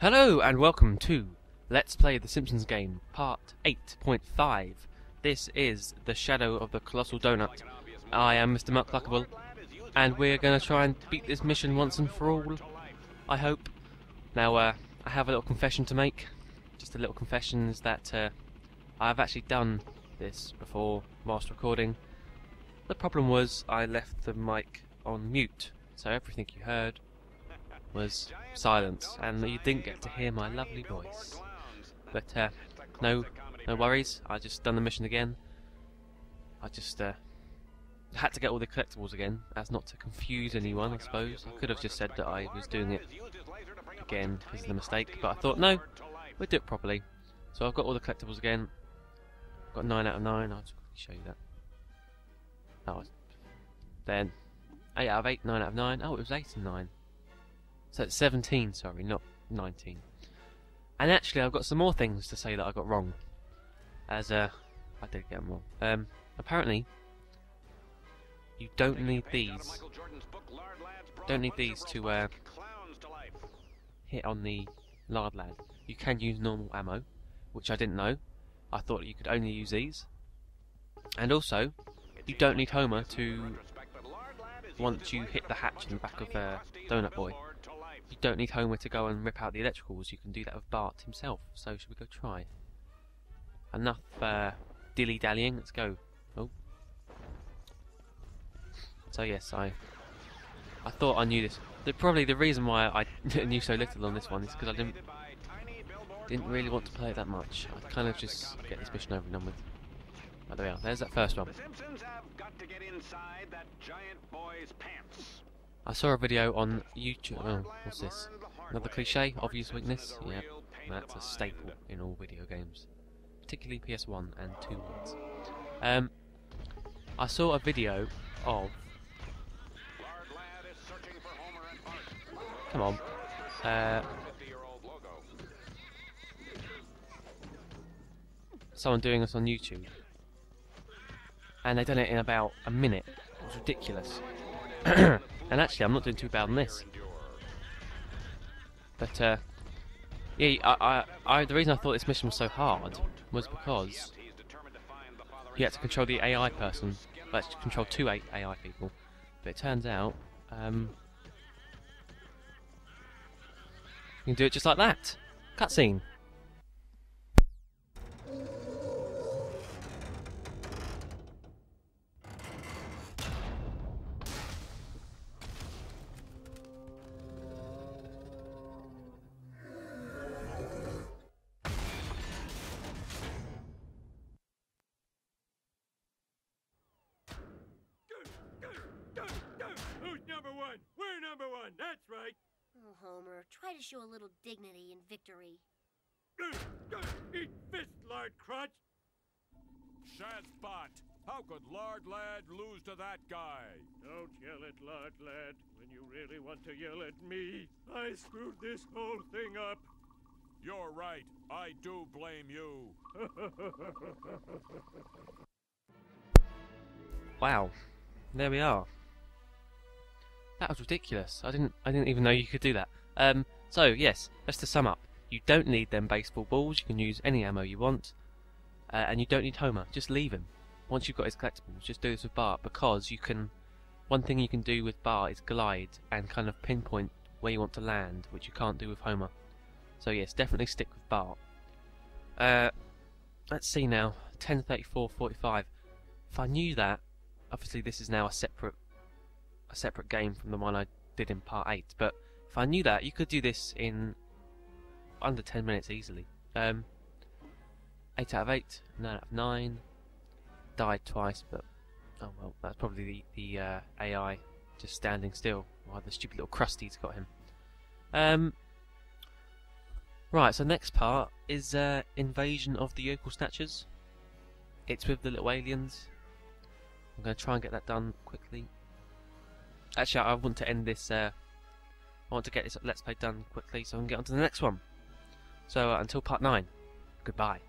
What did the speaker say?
Hello and welcome to Let's Play The Simpsons Game, Part 8.5. This is The Shadow of the Colossal Donut. I am Mr. Mark Cluckable, and we're going to try and beat this mission once and for all, I hope. Now, uh, I have a little confession to make. Just a little confession is that uh, I've actually done this before whilst recording. The problem was I left the mic on mute, so everything you heard was silence, and you didn't get to hear my lovely voice. But uh, no, no worries. I just done the mission again. I just uh, had to get all the collectibles again, as not to confuse anyone. I suppose I could have just said that I was doing it again because of the mistake, but I thought no, we'll do it properly. So I've got all the collectibles again. Got nine out of nine. I'll just show you that. Oh, then eight out of eight, nine out of nine. Oh, it was eight and nine. So it's 17, sorry, not 19. And actually, I've got some more things to say that I got wrong. As, uh, I did get them wrong. Um, apparently, you don't need these. Don't need these to, uh, hit on the lard lad. You can use normal ammo, which I didn't know. I thought you could only use these. And also, you don't need Homer to, once you hit the hatch in the back of uh, Donut Boy, you don't need Homer to go and rip out the electricals, you can do that with Bart himself. So should we go try? Enough uh, dilly-dallying, let's go. Oh. So yes, I I thought I knew this. The, probably the reason why I knew so little on this one is because I didn't didn't really want to play it that much. I kind of just get this mission over and done with. Oh, there we are. There's that first one. I saw a video on YouTube. Oh, what's this? Another cliche? Obvious weakness? Yep, that's a staple in all video games, particularly PS1 and 2 ones. Um, I saw a video of. Come on. Uh, someone doing this on YouTube, and they done it in about a minute. It was ridiculous. And actually, I'm not doing too bad on this. But, uh, yeah, I, I, I, the reason I thought this mission was so hard was because you had to control the AI person, but to control two AI people. But it turns out, um, you can do it just like that. Cutscene. One? We're number one. That's right. Oh, Homer, try to show a little dignity in victory. Eat fist, Lard Crotch. Shazbot! How could Lard Lad lose to that guy? Don't yell at Lard Lad when you really want to yell at me. I screwed this whole thing up. You're right. I do blame you. Wow. There we are. That was ridiculous. I didn't I didn't even know you could do that. Um so yes, just to sum up. You don't need them baseball balls, you can use any ammo you want. Uh, and you don't need Homer, just leave him. Once you've got his collectibles, just do this with Bart because you can one thing you can do with Bart is glide and kind of pinpoint where you want to land, which you can't do with Homer. So yes, definitely stick with Bart. Uh let's see now. 1034.45. If I knew that, obviously this is now a separate a separate game from the one I did in part 8 but if I knew that you could do this in under 10 minutes easily. Um, 8 out of 8 9 out of 9 died twice but oh well that's probably the, the uh, AI just standing still while the stupid little Krusty's got him. Um, right so next part is uh, Invasion of the Yokel Snatchers. It's with the little aliens. I'm going to try and get that done quickly. Actually, I want to end this. Uh, I want to get this Let's Play done quickly so I can get on to the next one. So uh, until part 9, goodbye.